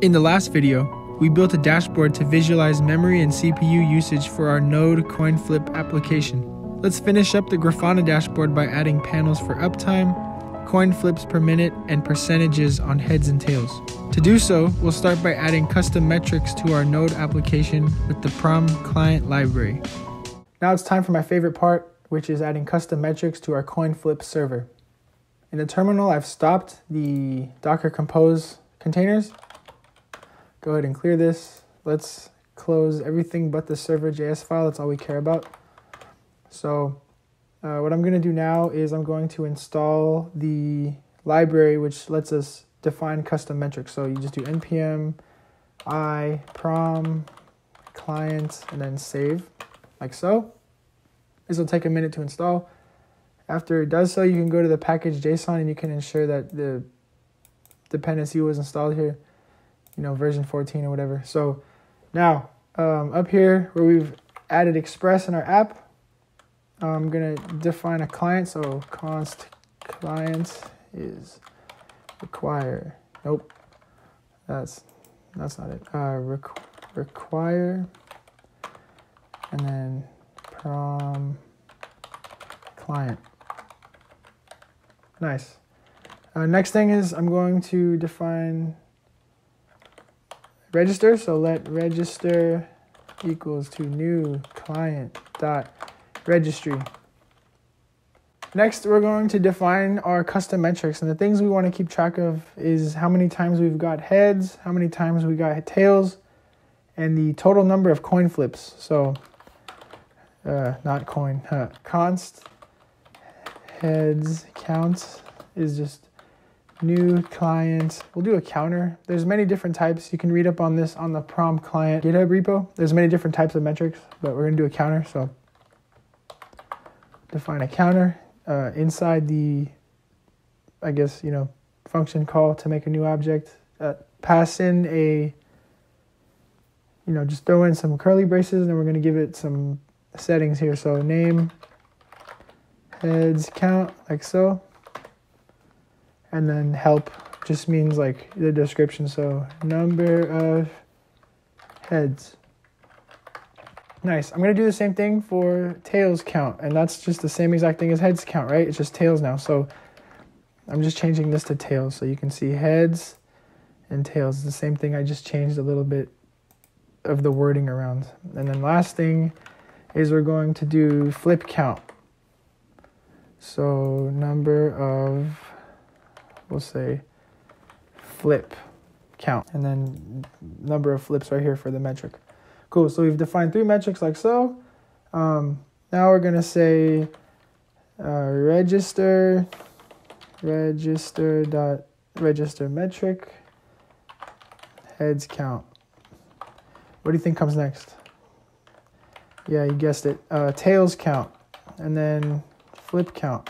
In the last video, we built a dashboard to visualize memory and CPU usage for our Node CoinFlip application. Let's finish up the Grafana dashboard by adding panels for uptime, coin flips per minute, and percentages on heads and tails. To do so, we'll start by adding custom metrics to our Node application with the Prom client library. Now it's time for my favorite part, which is adding custom metrics to our CoinFlip server. In the terminal, I've stopped the Docker Compose containers go ahead and clear this. Let's close everything but the server.js file. That's all we care about. So uh, what I'm going to do now is I'm going to install the library which lets us define custom metrics. So you just do npm i prom client and then save like so. This will take a minute to install. After it does so, you can go to the package JSON and you can ensure that the dependency was installed here you know, version 14 or whatever. So now um, up here where we've added Express in our app, I'm gonna define a client. So const client is require. Nope, that's that's not it. Uh, requ- require, and then prom client. Nice. Uh, next thing is I'm going to define register. So let register equals to new client dot registry. Next, we're going to define our custom metrics. And the things we want to keep track of is how many times we've got heads, how many times we got tails, and the total number of coin flips. So, uh, not coin, huh. const heads count is just new client. We'll do a counter. There's many different types. You can read up on this on the prom client GitHub repo. There's many different types of metrics, but we're gonna do a counter. So define a counter uh, inside the, I guess, you know, function call to make a new object. Uh, pass in a, you know, just throw in some curly braces and then we're gonna give it some settings here. So name, heads count, like so and then help just means like the description. So number of heads. Nice. I'm going to do the same thing for tails count. And that's just the same exact thing as heads count, right? It's just tails now. So I'm just changing this to tails. So you can see heads and tails. It's the same thing. I just changed a little bit of the wording around. And then last thing is we're going to do flip count. So number of we'll say flip count and then number of flips right here for the metric. Cool, so we've defined three metrics like so. Um, now we're gonna say uh, register, register dot register metric, heads count. What do you think comes next? Yeah, you guessed it. Uh, tails count, and then flip count.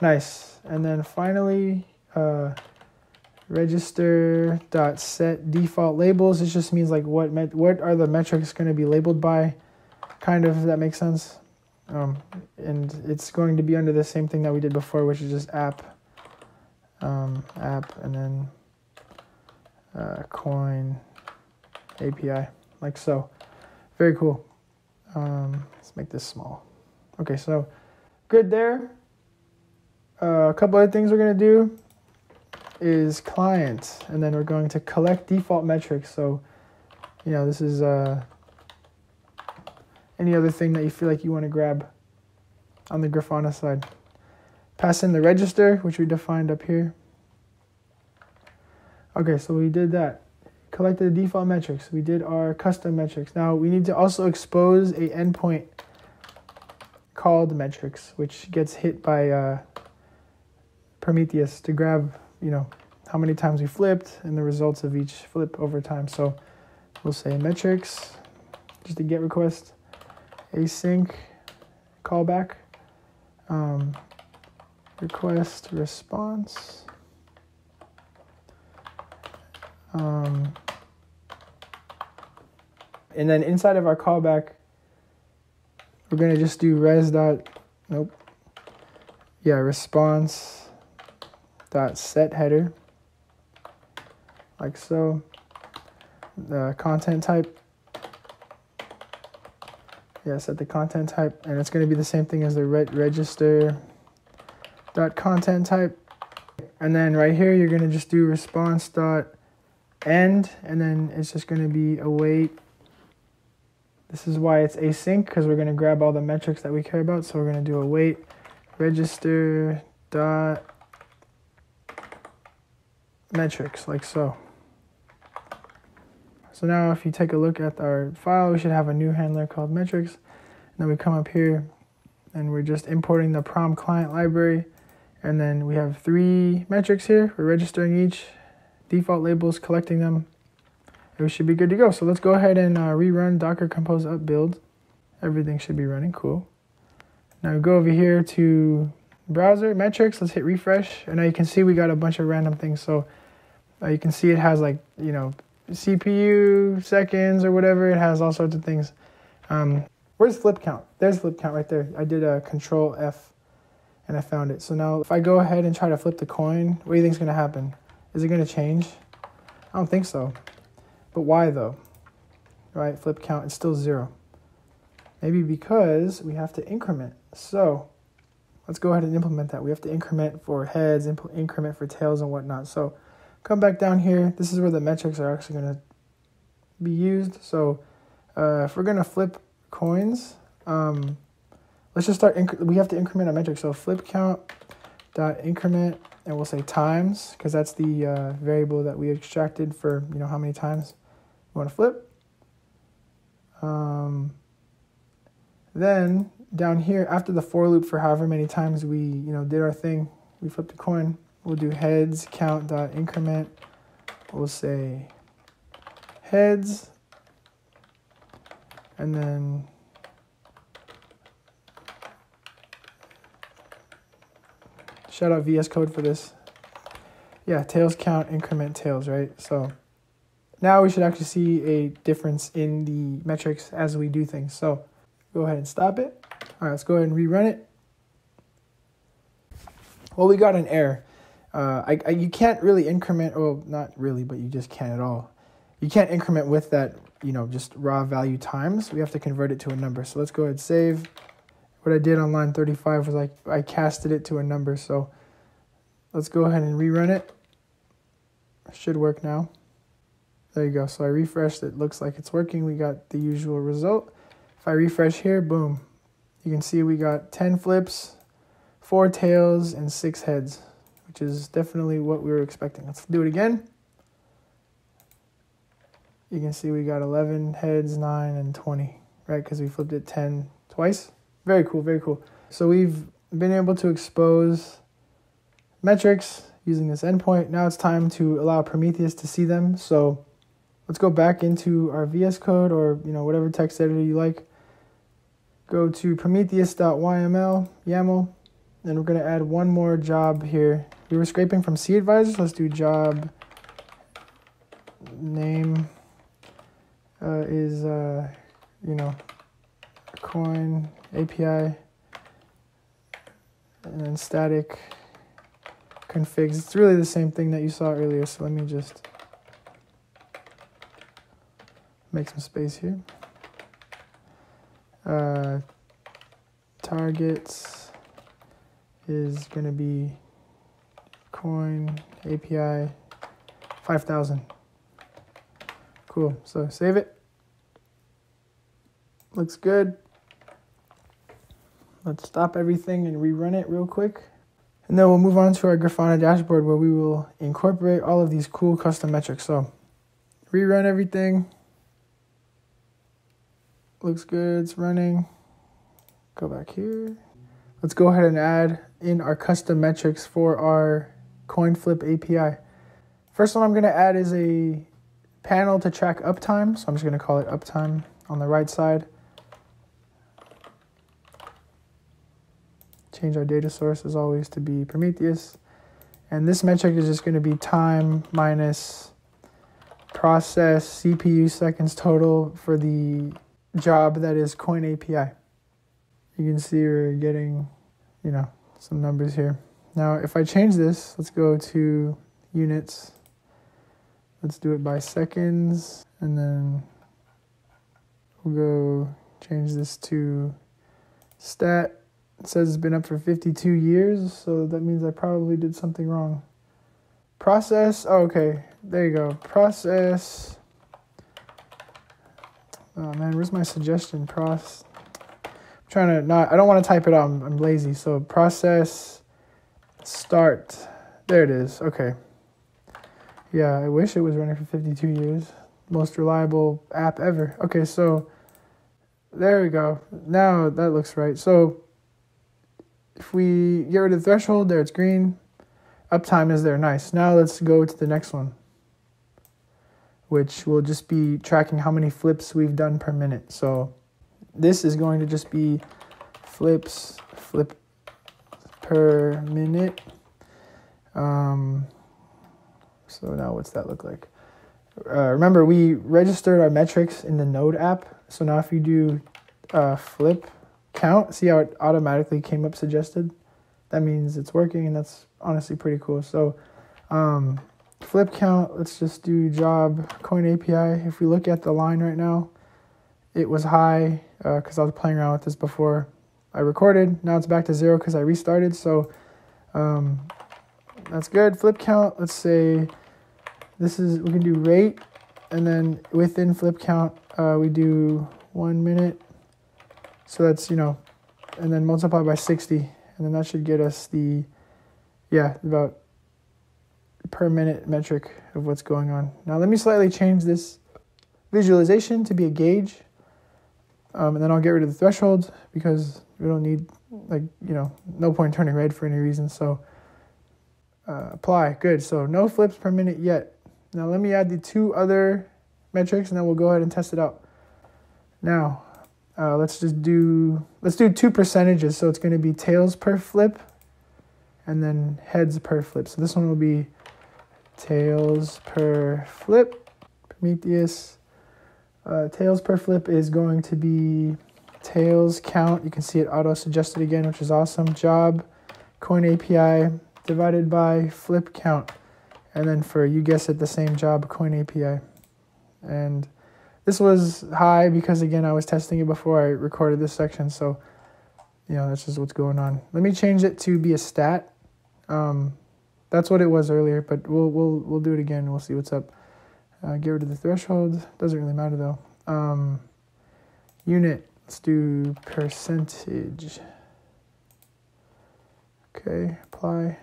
Nice. And then finally, uh, register dot set default labels. It just means like what met- what are the metrics going to be labeled by, kind of. If that makes sense. Um, and it's going to be under the same thing that we did before, which is just app, um, app, and then uh, coin API, like so. Very cool. Um, let's make this small. Okay, so good there. Uh, a couple other things we're gonna do is client, and then we're going to collect default metrics. So, you know, this is uh, any other thing that you feel like you want to grab on the Grafana side. Pass in the register, which we defined up here. Okay, so we did that. Collected the default metrics. We did our custom metrics. Now we need to also expose a endpoint called metrics, which gets hit by uh, Prometheus to grab you know, how many times we flipped and the results of each flip over time. So we'll say metrics, just a get request, async callback, um, request response. Um, and then inside of our callback, we're to just do res dot, nope, yeah, response dot set header like so the content type. Yeah, set the content type, and it's going to be the same thing as the re- register dot content type. And then right here, you're going to just do response dot end, and then it's just going to be await. This is why it's async because we're going to grab all the metrics that we care about. So we're going to do await register dot metrics like so. So now if you take a look at our file, we should have a new handler called metrics. And then we come up here and we're just importing the prom client library. And then we have three metrics here. We're registering each, default labels, collecting them. And we should be good to go. So let's go ahead and uh, rerun docker compose up build. Everything should be running, cool. Now go over here to browser metrics. Let's hit refresh. And now you can see we got a bunch of random things. So uh, you can see it has like, you know, CPU seconds or whatever. It has all sorts of things. Um, where's flip count? There's flip count right there. I did a control F and I found it. So now if I go ahead and try to flip the coin, what do you think is going to happen? Is it going to change? I don't think so. But why though? Right, flip count, it's still zero. Maybe because we have to increment. So let's go ahead and implement that. We have to increment for heads, increment for tails and whatnot. So come back down here. This is where the metrics are actually going to be used. So uh, if we're going to flip coins, um, let's just start. We have to increment a metric. So flip count dot increment, and we'll say times because that's the uh, variable that we extracted for you know how many times we want to flip. Um, then down here after the for loop for however many times we you know did our thing, we flipped a coin. We'll do heads count dot increment. We'll say heads, and then shout out VS Code for this. Yeah, tails count increment tails, right? So now we should actually see a difference in the metrics as we do things. So go ahead and stop it. All right, let's go ahead and rerun it. Well, we got an error uh, I, I, you can't really increment, well, not really, but you just can't at all. You can't increment with that, you know, just raw value times. We have to convert it to a number. So let's go ahead and save. What I did on line 35 was like I casted it to a number. So let's go ahead and rerun it. it should work now. There you go. So I refreshed. It looks like it's working. We got the usual result. If I refresh here, boom. You can see we got 10 flips, 4 tails, and 6 heads which is definitely what we were expecting. Let's do it again. You can see we got 11 heads, 9, and 20, right? Because we flipped it 10 twice. Very cool, very cool. So we've been able to expose metrics using this endpoint. Now it's time to allow Prometheus to see them. So let's go back into our VS Code or you know whatever text editor you like. Go to prometheus.yml, YAML, and we're going to add one more job here we were scraping from cAdvisors. Let's do job name uh, is, uh, you know, coin API and then static configs. It's really the same thing that you saw earlier. So let me just make some space here. Uh, targets is going to be coin API 5000. Cool. So save it. Looks good. Let's stop everything and rerun it real quick. And then we'll move on to our Grafana dashboard where we will incorporate all of these cool custom metrics. So rerun everything. Looks good. It's running. Go back here. Let's go ahead and add in our custom metrics for our CoinFlip API. First one I'm going to add is a panel to track uptime. So I'm just going to call it uptime on the right side. Change our data source as always to be Prometheus. And this metric is just going to be time minus process CPU seconds total for the job that is Coin API. You can see we're getting, you know, some numbers here. Now, if I change this, let's go to units Let's do it by seconds and then we'll go change this to stat. It says it's been up for 52 years, so that means I probably did something wrong. Process, oh, okay, there you go. Process. Oh man, where's my suggestion? Process. Trying to not, I don't want to type it out, I'm, I'm lazy. So process start. There it is, okay. Yeah, I wish it was running for 52 years. Most reliable app ever. Okay, so there we go. Now that looks right. So if we get rid of the threshold, there it's green. Uptime is there, nice. Now let's go to the next one, which will just be tracking how many flips we've done per minute. So this is going to just be flips, flip per minute. Um, so now what's that look like? Uh, remember, we registered our metrics in the Node app. So now if you do uh, flip count, see how it automatically came up suggested? That means it's working, and that's honestly pretty cool. So um, flip count, let's just do job coin API. If we look at the line right now, it was high because uh, I was playing around with this before I recorded. Now it's back to zero because I restarted. So um, that's good. Flip count, let's say this is, we can do rate, and then within flip count, uh, we do one minute. So that's, you know, and then multiply by 60, and then that should get us the, yeah, about per minute metric of what's going on. Now let me slightly change this visualization to be a gauge. Um, and then I'll get rid of the threshold because we don't need, like, you know, no point turning red for any reason. So uh, apply, good. So no flips per minute yet. Now let me add the two other metrics and then we'll go ahead and test it out. Now, uh, let's just do, let's do two percentages. So it's going to be tails per flip and then heads per flip. So this one will be tails per flip, Prometheus. Uh, tails per flip is going to be tails count. You can see it auto suggested again, which is awesome. Job, coin API divided by flip count. And then for you guess it the same job coin api and this was high because again i was testing it before i recorded this section. So you know that's just what's going on. Let me change it to be a stat. Um, that's what it was earlier but we'll we'll we'll do it again. We'll see what's up uh, get rid of the threshold doesn't really matter though um, unit let's do percentage okay apply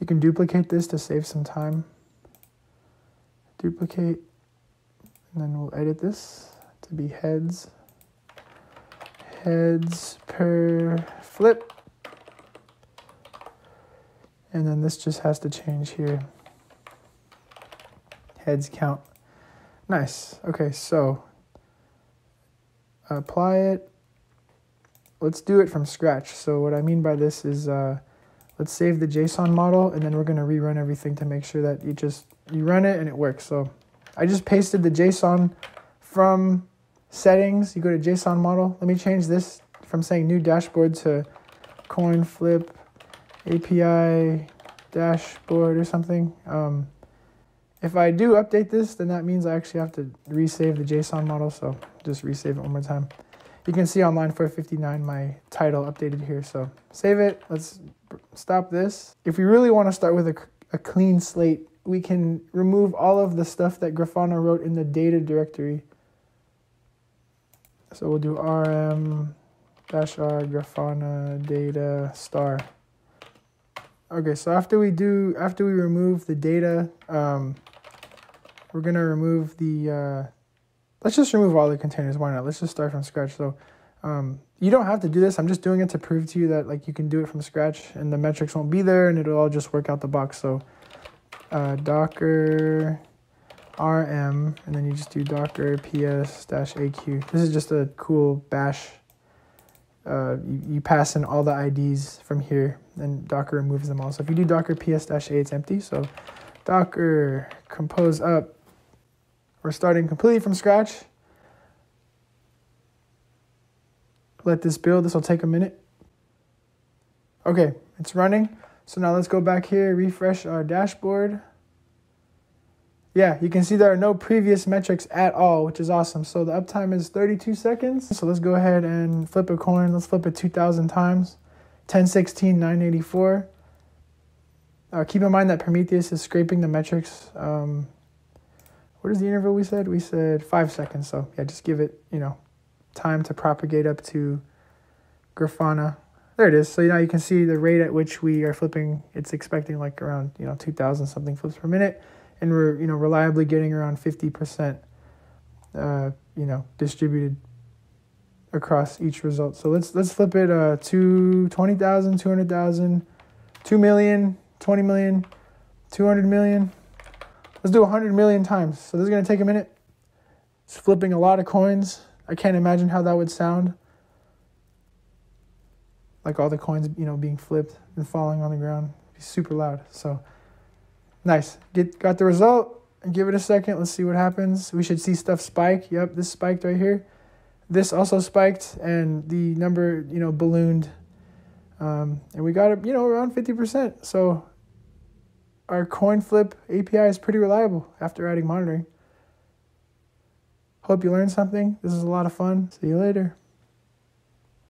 you can duplicate this to save some time. Duplicate, and then we'll edit this to be heads. Heads per flip. And then this just has to change here. Heads count. Nice. Okay, so apply it. Let's do it from scratch. So what I mean by this is uh, let's save the JSON model and then we're going to rerun everything to make sure that you just you run it and it works. So I just pasted the JSON from settings. You go to JSON model. Let me change this from saying new dashboard to coin flip API dashboard or something. Um, if I do update this, then that means I actually have to resave the JSON model. So just resave it one more time. You can see on line 459 my title updated here. So save it. Let's stop this. If we really want to start with a, a clean slate, we can remove all of the stuff that Grafana wrote in the data directory. So we'll do rm dash r Grafana data star. Okay, so after we do, after we remove the data, um, we're gonna remove the, uh, let's just remove all the containers. Why not? Let's just start from scratch. So um, you don't have to do this. I'm just doing it to prove to you that like you can do it from scratch and the metrics won't be there and it'll all just work out the box. So uh, docker rm and then you just do docker ps dash aq. This is just a cool bash. Uh, you, you pass in all the IDs from here and docker removes them all. So if you do docker ps-a, it's empty. So docker compose up. We're starting completely from scratch. let this build. This will take a minute. Okay, it's running. So now let's go back here, refresh our dashboard. yeah, you can see there are no previous metrics at all, which is awesome. So the uptime is 32 seconds. So let's go ahead and flip a coin. Let's flip it 2,000 times. 10, 16, 984. Uh, keep in mind that Prometheus is scraping the metrics. Um, what is the interval we said? We said five seconds. So yeah, just give it, you know, time to propagate up to Grafana. There it is. So now you can see the rate at which we are flipping. It's expecting like around, you know, 2,000 something flips per minute and we're you know reliably getting around 50% uh, you know distributed across each result so let's let's flip it uh to 20,000 200,000 2 million 20 million 200 million let's do 100 million times so this is going to take a minute it's flipping a lot of coins i can't imagine how that would sound like all the coins you know being flipped and falling on the ground It'd be super loud so Nice. Get got the result and give it a second. Let's see what happens. We should see stuff spike. Yep, this spiked right here. This also spiked and the number, you know, ballooned. Um, and we got you know, around 50%. So our coin flip API is pretty reliable after adding monitoring. Hope you learned something. This is a lot of fun. See you later.